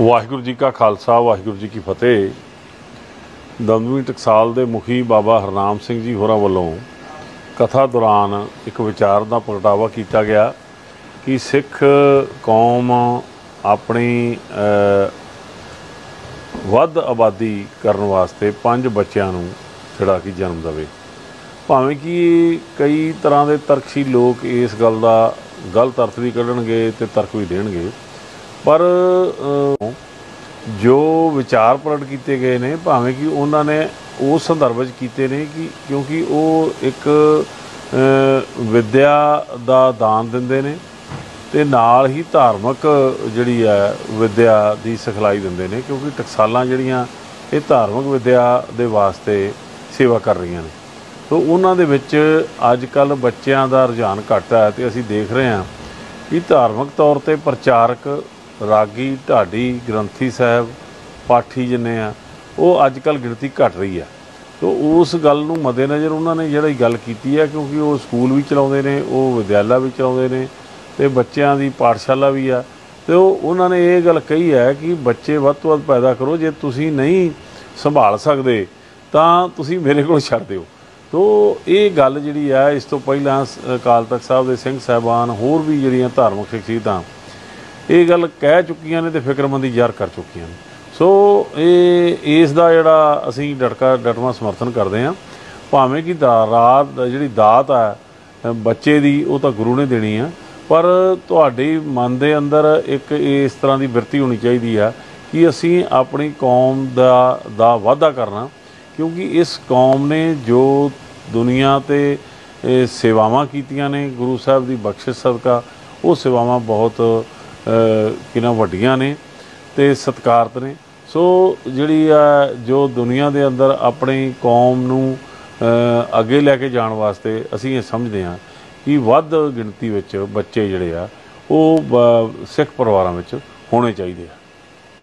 ਵਾਹਿਗੁਰੂ ਜੀ ਕਾ ਖਾਲਸਾ, ਵਾਹਿਗੁਰੂ ਜੀ ਕੀ ਫਤਿਹ। ਦਮਦਮੀ ਟਕਸਾਲ ਦੇ ਮੁਖੀ ਬਾਬਾ ਹਰਨਾਮ ਸਿੰਘ ਜੀ ਹੋਰਾਂ ਵੱਲੋਂ ਕਥਾ ਦੌਰਾਨ ਇੱਕ ਵਿਚਾਰ ਦਾ ਪ੍ਰਗਟਾਵਾ ਕੀਤਾ ਗਿਆ ਕਿ ਸਿੱਖ ਕੌਮ ਆਪਣੀ ਵੱਧ ਆਬਾਦੀ ਕਰਨ ਵਾਸਤੇ ਪੰਜ ਬੱਚਿਆਂ ਨੂੰ ਜਿਹੜਾ ਕਿ ਜਨਮ ਦੇਵੇ। ਭਾਵੇਂ ਕਿ ਕਈ ਤਰ੍ਹਾਂ ਦੇ ਤਰਕਸ਼ੀ ਲੋਕ ਇਸ ਗੱਲ ਦਾ ਗਲਤ ਅਰਥ ਵੀ ਕੱਢਣਗੇ ਤੇ ਤਰਕ ਵੀ ਦੇਣਗੇ ਪਰ ਜੋ ਵਿਚਾਰ ਪ੍ਰਗਟ ਕੀਤੇ ਗਏ ਨੇ ਭਾਵੇਂ ਕਿ ਉਹਨਾਂ ਨੇ ਉਸ ਸੰਦਰਭ ਵਿੱਚ ਕੀਤੇ ਨੇ ਕਿ ਕਿਉਂਕਿ ਉਹ ਇੱਕ ਅ, ਵਿਦਿਆ ਦਾ ਦਾਨ ਦਿੰਦੇ ਨੇ ਤੇ ਨਾਲ ਹੀ ਧਾਰਮਿਕ ਜਿਹੜੀ ਹੈ ਵਿਦਿਆ ਦੀ ਸਿਖਲਾਈ ਦਿੰਦੇ ਨੇ ਕਿਉਂਕਿ ਟਕਸਾਲਾਂ ਜਿਹੜੀਆਂ ਇਹ ਧਾਰਮਿਕ ਵਿਦਿਆ ਦੇ ਵਾਸਤੇ ਸੇਵਾ ਕਰ ਰਹੀਆਂ ਨੇ। ਤੋ ਉਹਨਾਂ ਦੇ ਵਿੱਚ ਅੱਜ ਕੱਲ ਬੱਚਿਆਂ ਦਾ ਰੁਝਾਨ ਘੱਟ ਹੈ ਤੇ ਅਸੀਂ ਦੇਖ ਰਹੇ ਹਾਂ ਕਿ ਧਾਰਮਿਕ ਤੌਰ ਤੇ ਪ੍ਰਚਾਰਕ ਰਾਗੀ ਢਾਡੀ ਗ੍ਰੰਥੀ ਸਾਹਿਬ, ਪਾਠੀ ਜਿੰਨੇ ਆ, ਉਹ ਅੱਜ ਕੱਲ ਗਿਣਤੀ ਘਟ ਰਹੀ ਆ। ਤੋ ਉਸ ਗੱਲ ਨੂੰ ਮੱਦੇਨਜ਼ਰ ਉਹਨਾਂ ਨੇ ਜਿਹੜੀ ਗੱਲ ਕੀਤੀ ਹੈ ਕਿਉਂਕਿ ਉਹ ਸਕੂਲ ਵੀ ਚਲਾਉਂਦੇ ਨੇ, ਉਹ ਵਿਦਿਆਲਾ ਵੀ ਚਲਾਉਂਦੇ ਨੇ, ਤੇ ਬੱਚਿਆਂ ਦੀ ਪਾਠਸ਼ਾਲਾ ਵੀ ਆ। ਤੇ ਉਹ, ਉਹਨਾਂ ਨੇ ਇਹ ਗੱਲ ਕਹੀ ਹੈ ਕਿ ਬੱਚੇ ਵੱਧ ਤੋਂ ਵੱਧ ਪੈਦਾ ਕਰੋ, ਜੇ ਤੁਸੀਂ ਨਹੀਂ ਸੰਭਾਲ ਸਕਦੇ, ਤਾਂ ਤੁਸੀਂ ਮੇਰੇ ਕੋਲ ਛੱਡ ਦਿਓ। ਤੋ ਇਹ ਗੱਲ ਜਿਹੜੀ ਆ, ਇਸ ਤੋਂ ਪਹਿਲਾਂ ਸ- ਅਕਾਲ ਤਖਤ ਸਾਹਿਬ ਦੇ ਸਿੰਘ ਸਾਹਿਬਾਨ ਹੋਰ ਵੀ ਜਿਹੜੀਆਂ ਧਾਰਮਿਕ ਸ਼ਖਸੀਅਤਾਂ ਇਹ ਗੱਲ ਕਹਿ ਚੁੱਕੀਆਂ ਨੇ ਤੇ ਫਿਕਰਮੰਦੀ ਜ਼ਾਹਰ ਕਰ ਚੁੱਕੀਆਂ ਨੇ। ਸੋ ਇਹ, ਇਸ ਦਾ ਜਿਹੜਾ ਅਸੀਂ ਡਟਕਾ, ਡਟਵਾ ਸਮਰਥਨ ਕਰਦੇ ਹਾਂ। ਭਾਵੇਂ ਕਿ ਦਾ, ਰਾਤ ਦਾ ਜਿਹੜੀ ਦਾਤ ਆ, ਬੱਚੇ ਦੀ, ਉਹ ਤਾਂ ਗੁਰੂ ਨੇ ਦੇਣੀ ਆ। ਪਰ ਤੁਹਾਡੇ ਮਨ ਦੇ ਅੰਦਰ ਇੱਕ ਇਸ ਤਰ੍ਹਾਂ ਦੀ ਬਿਰਤੀ ਹੋਣੀ ਚਾਹੀਦੀ ਆ ਕਿ ਅਸੀਂ ਆਪਣੀ ਕੌਮ ਦਾ ਦਾ ਵਾਅਦਾ ਕਰਨਾ। ਕਿਉਂਕਿ ਇਸ ਕੌਮ ਨੇ ਜੋ ਦੁਨੀਆ ਤੇ ਸੇਵਾਵਾਂ ਕੀਤੀਆਂ ਨੇ, ਗੁਰੂ ਸਾਹਿਬ ਦੀ ਬਖਸ਼ਿਸ਼ ਸਦਕਾ, ਉਹ ਸੇਵਾਵਾਂ ਬਹੁਤ ਕਿੰਨਾ ਵੱਡੀਆਂ ਨੇ ਤੇ ਸਤਿਕਾਰਤ ਨੇ। ਸੋ ਜਿਹੜੀ ਆ, ਜੋ ਦੁਨੀਆ ਦੇ ਅੰਦਰ ਆਪਣੀ ਕੌਮ ਨੂੰ ਅੱਗੇ ਲੈ ਕੇ ਜਾਣ ਵਾਸਤੇ ਅਸੀਂ ਇਹ ਸਮਝਦੇ ਹਾਂ ਕਿ ਵੱਧ ਗਿਣਤੀ ਵਿੱਚ ਬੱਚੇ ਜਿਹੜੇ ਆ, ਉਹ ਬ- ਸਿੱਖ ਪਰਿਵਾਰਾਂ ਵਿੱਚ ਹੋਣੇ ਚਾਹੀਦੇ ਆ।